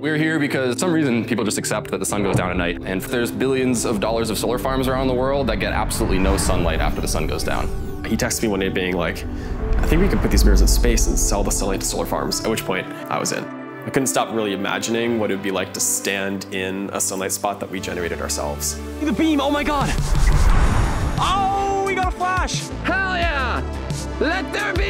We're here because for some reason people just accept that the sun goes down at night. And there's billions of dollars of solar farms around the world that get absolutely no sunlight after the sun goes down. He texted me one day being like, I think we could put these mirrors in space and sell the sunlight to solar farms, at which point I was in. I couldn't stop really imagining what it would be like to stand in a sunlight spot that we generated ourselves. The beam, oh my god! Oh, we got a flash! Hell yeah! Let there be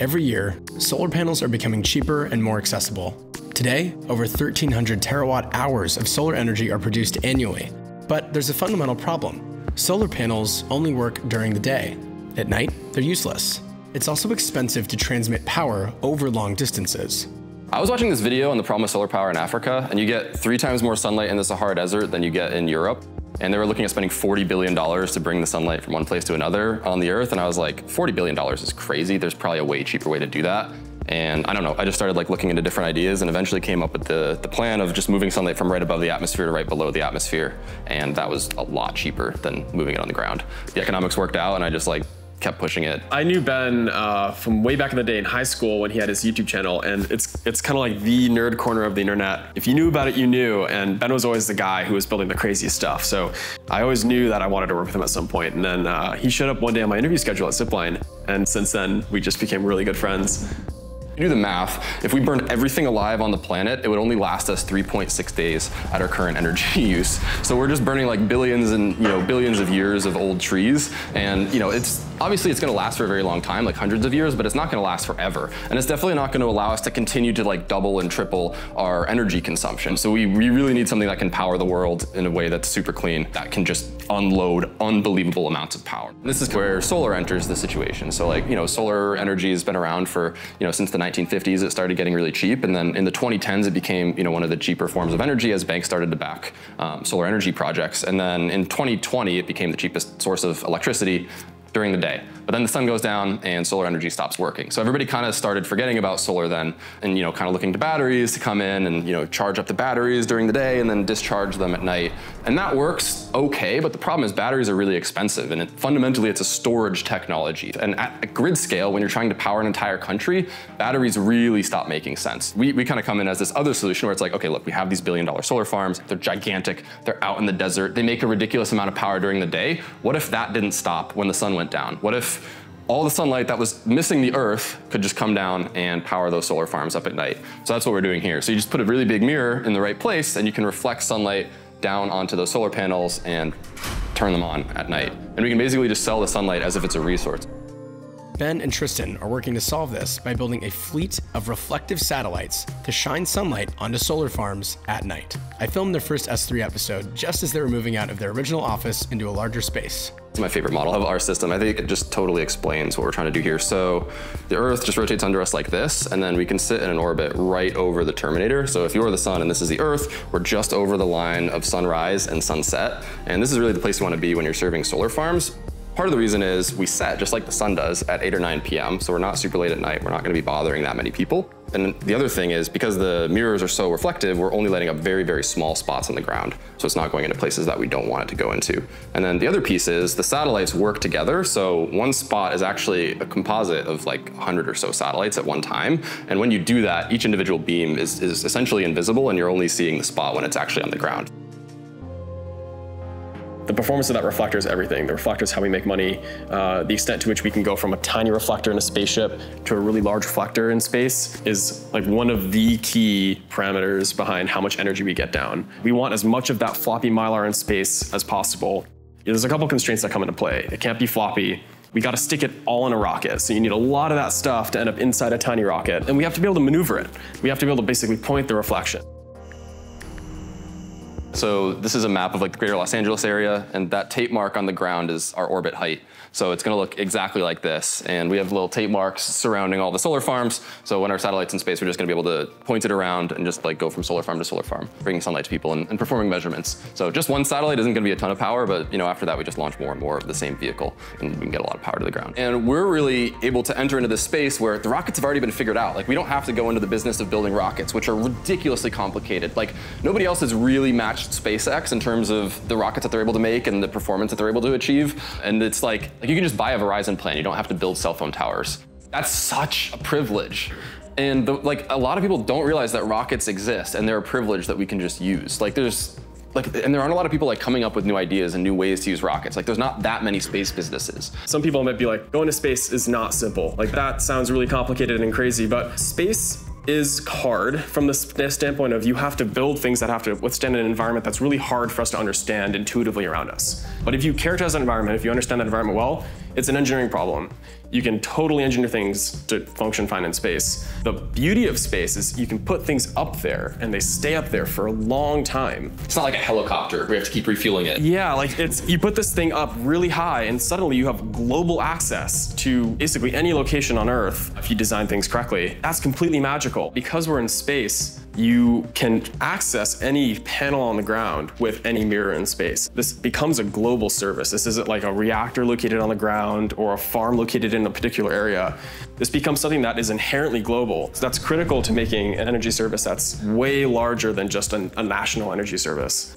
Every year, solar panels are becoming cheaper and more accessible. Today, over 1,300 terawatt hours of solar energy are produced annually. But there's a fundamental problem. Solar panels only work during the day. At night, they're useless. It's also expensive to transmit power over long distances. I was watching this video on the problem of solar power in Africa, and you get three times more sunlight in the Sahara Desert than you get in Europe. And they were looking at spending $40 billion to bring the sunlight from one place to another on the Earth. And I was like, $40 billion is crazy. There's probably a way cheaper way to do that. And I don't know, I just started like looking into different ideas and eventually came up with the, the plan of just moving sunlight from right above the atmosphere to right below the atmosphere. And that was a lot cheaper than moving it on the ground. The economics worked out and I just like kept pushing it. I knew Ben uh, from way back in the day in high school when he had his YouTube channel, and it's it's kind of like the nerd corner of the internet. If you knew about it, you knew, and Ben was always the guy who was building the craziest stuff. So I always knew that I wanted to work with him at some point. And then uh, he showed up one day on my interview schedule at Zipline, and since then we just became really good friends. You do the math, if we burned everything alive on the planet, it would only last us 3.6 days at our current energy use. So we're just burning like billions and you know billions of years of old trees. And you know, it's obviously it's gonna last for a very long time, like hundreds of years, but it's not gonna last forever. And it's definitely not gonna allow us to continue to like double and triple our energy consumption. So we, we really need something that can power the world in a way that's super clean, that can just unload unbelievable amounts of power. This is where solar enters the situation. So like, you know, solar energy has been around for, you know, since the 1950s, it started getting really cheap. And then in the 2010s, it became, you know, one of the cheaper forms of energy as banks started to back um, solar energy projects. And then in 2020, it became the cheapest source of electricity during the day. But then the sun goes down and solar energy stops working. So everybody kind of started forgetting about solar then and, you know, kind of looking to batteries to come in and, you know, charge up the batteries during the day and then discharge them at night. And that works okay, but the problem is batteries are really expensive and it, fundamentally it's a storage technology. And at a grid scale, when you're trying to power an entire country, batteries really stop making sense. We, we kind of come in as this other solution where it's like, okay, look, we have these billion dollar solar farms, they're gigantic, they're out in the desert, they make a ridiculous amount of power during the day. What if that didn't stop when the sun went down? What if all the sunlight that was missing the earth could just come down and power those solar farms up at night. So that's what we're doing here. So you just put a really big mirror in the right place and you can reflect sunlight down onto those solar panels and turn them on at night. And we can basically just sell the sunlight as if it's a resource. Ben and Tristan are working to solve this by building a fleet of reflective satellites to shine sunlight onto solar farms at night. I filmed their first S3 episode just as they were moving out of their original office into a larger space. It's my favorite model of our system. I think it just totally explains what we're trying to do here. So the Earth just rotates under us like this, and then we can sit in an orbit right over the terminator. So if you're the sun and this is the Earth, we're just over the line of sunrise and sunset. And this is really the place you want to be when you're serving solar farms. Part of the reason is we set, just like the sun does, at 8 or 9 p.m., so we're not super late at night. We're not going to be bothering that many people. And the other thing is, because the mirrors are so reflective, we're only lighting up very, very small spots on the ground. So it's not going into places that we don't want it to go into. And then the other piece is the satellites work together. So one spot is actually a composite of like 100 or so satellites at one time. And when you do that, each individual beam is, is essentially invisible and you're only seeing the spot when it's actually on the ground. The performance of that reflector is everything. The reflector is how we make money. Uh, the extent to which we can go from a tiny reflector in a spaceship to a really large reflector in space is like one of the key parameters behind how much energy we get down. We want as much of that floppy mylar in space as possible. There's a couple constraints that come into play. It can't be floppy. We got to stick it all in a rocket. So you need a lot of that stuff to end up inside a tiny rocket. And we have to be able to maneuver it. We have to be able to basically point the reflection. So this is a map of like the greater Los Angeles area, and that tape mark on the ground is our orbit height. So it's gonna look exactly like this. And we have little tape marks surrounding all the solar farms. So when our satellite's in space, we're just gonna be able to point it around and just like go from solar farm to solar farm, bringing sunlight to people and, and performing measurements. So just one satellite isn't gonna be a ton of power, but you know after that we just launch more and more of the same vehicle and we can get a lot of power to the ground. And we're really able to enter into this space where the rockets have already been figured out. Like we don't have to go into the business of building rockets, which are ridiculously complicated. Like nobody else has really matched match SpaceX in terms of the rockets that they're able to make and the performance that they're able to achieve. And it's like, like you can just buy a Verizon plan. You don't have to build cell phone towers. That's such a privilege. And the, like a lot of people don't realize that rockets exist and they're a privilege that we can just use. Like there's like, and there aren't a lot of people like coming up with new ideas and new ways to use rockets. Like there's not that many space businesses. Some people might be like, going to space is not simple. Like that sounds really complicated and crazy, but space is hard from the standpoint of you have to build things that have to withstand an environment that's really hard for us to understand intuitively around us. But if you characterize an environment, if you understand that environment well, it's an engineering problem. You can totally engineer things to function fine in space. The beauty of space is you can put things up there and they stay up there for a long time. It's not like a helicopter. We have to keep refueling it. Yeah, like it's you put this thing up really high and suddenly you have global access to basically any location on Earth if you design things correctly. That's completely magical. Because we're in space, you can access any panel on the ground with any mirror in space. This becomes a global service. This isn't like a reactor located on the ground or a farm located in a particular area. This becomes something that is inherently global. So that's critical to making an energy service that's way larger than just a, a national energy service.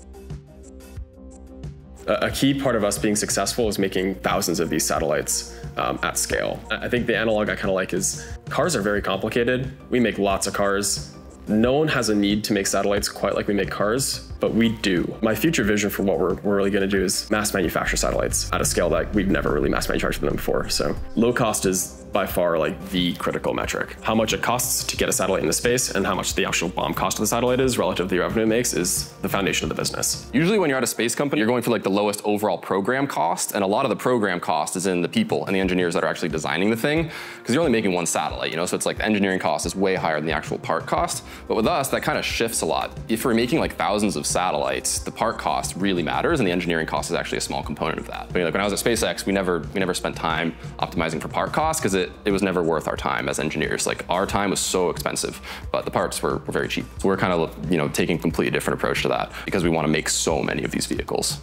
A, a key part of us being successful is making thousands of these satellites um, at scale. I think the analog I kind of like is cars are very complicated. We make lots of cars no one has a need to make satellites quite like we make cars, but we do. My future vision for what we're, we're really going to do is mass manufacture satellites at a scale that we've never really mass manufactured them before. So low cost is by far like the critical metric. How much it costs to get a satellite into space and how much the actual BOM cost of the satellite is relative to the revenue it makes is the foundation of the business. Usually when you're at a space company, you're going for like the lowest overall program cost. And a lot of the program cost is in the people and the engineers that are actually designing the thing because you're only making one satellite, you know? So it's like the engineering cost is way higher than the actual part cost. But with us, that kind of shifts a lot. If we're making like thousands of satellites, the part cost really matters and the engineering cost is actually a small component of that. But like when I was at SpaceX, we never we never spent time optimizing for part cost because it, it was never worth our time as engineers. Like our time was so expensive, but the parts were, were very cheap. So we're kind of you know taking a completely different approach to that because we want to make so many of these vehicles.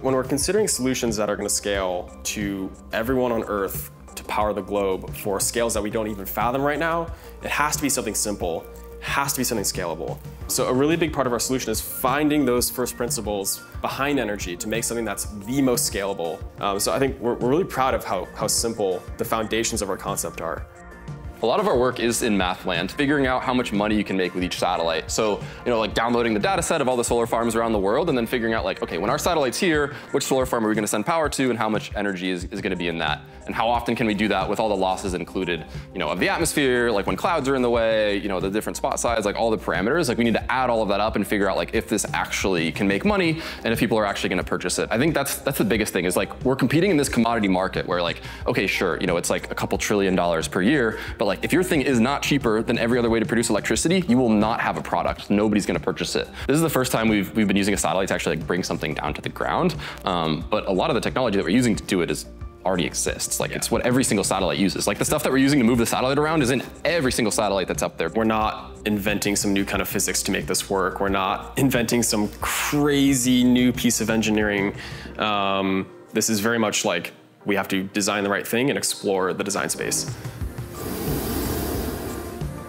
When we're considering solutions that are going to scale to everyone on Earth to power the globe for scales that we don't even fathom right now, it has to be something simple, has to be something scalable. So a really big part of our solution is finding those first principles behind energy to make something that's the most scalable. Um, so I think we're, we're really proud of how, how simple the foundations of our concept are. A lot of our work is in math land, figuring out how much money you can make with each satellite. So, you know, like downloading the data set of all the solar farms around the world and then figuring out like, okay, when our satellite's here, which solar farm are we gonna send power to and how much energy is, is gonna be in that? And how often can we do that with all the losses included, you know, of the atmosphere, like when clouds are in the way, you know, the different spot size, like all the parameters, like we need to add all of that up and figure out like if this actually can make money and if people are actually gonna purchase it. I think that's that's the biggest thing is like we're competing in this commodity market where like, okay, sure, you know, it's like a couple trillion dollars per year, but like if your thing is not cheaper than every other way to produce electricity, you will not have a product. Nobody's gonna purchase it. This is the first time we've, we've been using a satellite to actually like bring something down to the ground. Um, but a lot of the technology that we're using to do it is already exists. Like yeah. it's what every single satellite uses. Like the stuff that we're using to move the satellite around is in every single satellite that's up there. We're not inventing some new kind of physics to make this work. We're not inventing some crazy new piece of engineering. Um, this is very much like we have to design the right thing and explore the design space.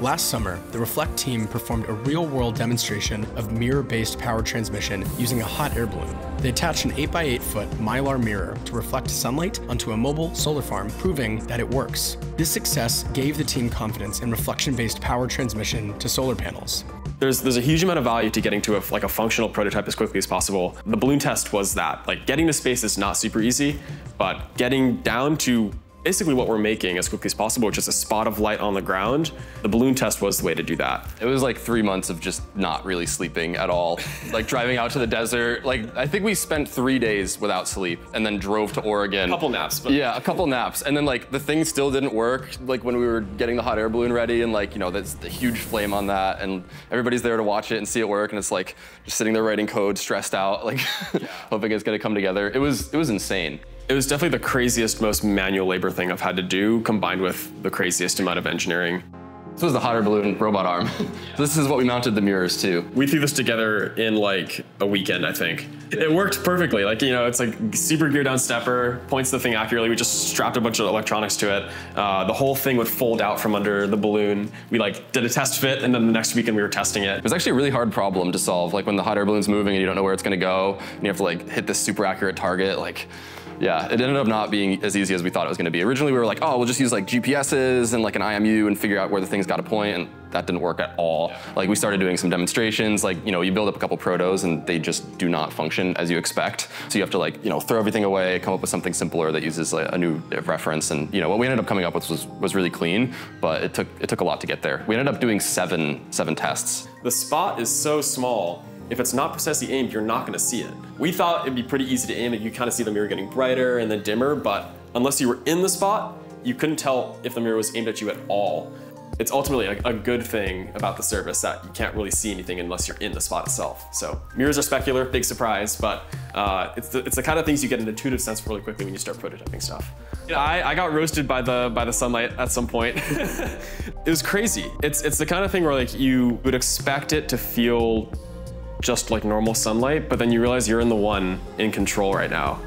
Last summer, the Reflect team performed a real-world demonstration of mirror-based power transmission using a hot air balloon. They attached an 8x8 foot mylar mirror to reflect sunlight onto a mobile solar farm, proving that it works. This success gave the team confidence in reflection-based power transmission to solar panels. There's, there's a huge amount of value to getting to a, like a functional prototype as quickly as possible. The balloon test was that. Like getting to space is not super easy, but getting down to basically what we're making as quickly as possible, which is a spot of light on the ground. The balloon test was the way to do that. It was like three months of just not really sleeping at all. like driving out to the desert. Like I think we spent three days without sleep and then drove to Oregon. A couple naps. But... Yeah, a couple naps. And then like the thing still didn't work. Like when we were getting the hot air balloon ready and like, you know, that's the huge flame on that and everybody's there to watch it and see it work. And it's like just sitting there writing code, stressed out, like yeah. hoping it's gonna come together. It was, it was insane. It was definitely the craziest, most manual labor thing I've had to do, combined with the craziest amount of engineering. This was the hot air balloon robot arm. this is what we mounted the mirrors to. We threw this together in like a weekend, I think. It worked perfectly. Like, you know, it's like super gear down stepper, points the thing accurately. We just strapped a bunch of electronics to it. Uh, the whole thing would fold out from under the balloon. We like did a test fit and then the next weekend we were testing it. It was actually a really hard problem to solve. Like when the hot air balloon's moving and you don't know where it's gonna go and you have to like hit this super accurate target, like yeah, it ended up not being as easy as we thought it was gonna be. Originally we were like, oh, we'll just use like GPSs and like an IMU and figure out where the thing's gotta point, and that didn't work at all. Like we started doing some demonstrations, like, you know, you build up a couple protos and they just do not function as you expect. So you have to like, you know, throw everything away, come up with something simpler that uses like, a new reference. And you know, what we ended up coming up with was, was really clean, but it took, it took a lot to get there. We ended up doing seven, seven tests. The spot is so small if it's not precisely aimed, you're not gonna see it. We thought it'd be pretty easy to aim and you kind of see the mirror getting brighter and then dimmer, but unless you were in the spot, you couldn't tell if the mirror was aimed at you at all. It's ultimately a, a, good thing about the service that you can't really see anything unless you're in the spot itself. So mirrors are specular, big surprise, but uh, it's, the, it's the kind of things you get an intuitive sense really quickly when you start prototyping stuff. You know, I, I got roasted by the by the sunlight at some point. it was crazy. It's it's the kind of thing where like you would expect it to feel just like normal sunlight, but then you realize you're in the one in control right now.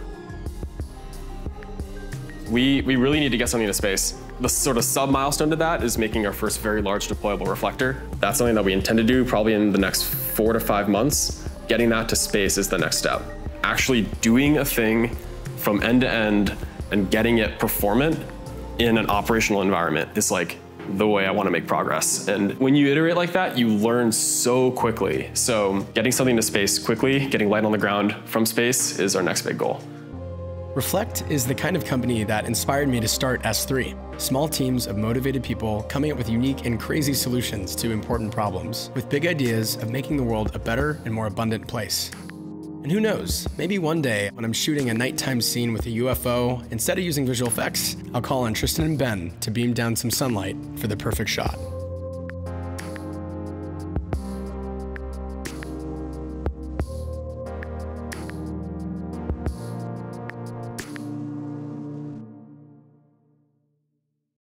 We, we really need to get something to space. The sort of sub milestone to that is making our first very large deployable reflector. That's something that we intend to do probably in the next four to five months. Getting that to space is the next step. Actually doing a thing from end to end and getting it performant in an operational environment is like the way I want to make progress. And when you iterate like that, you learn so quickly. So getting something to space quickly, getting light on the ground from space is our next big goal. Reflect is the kind of company that inspired me to start S3. Small teams of motivated people coming up with unique and crazy solutions to important problems, with big ideas of making the world a better and more abundant place. And who knows, maybe one day when I'm shooting a nighttime scene with a UFO, instead of using visual effects, I'll call on Tristan and Ben to beam down some sunlight for the perfect shot.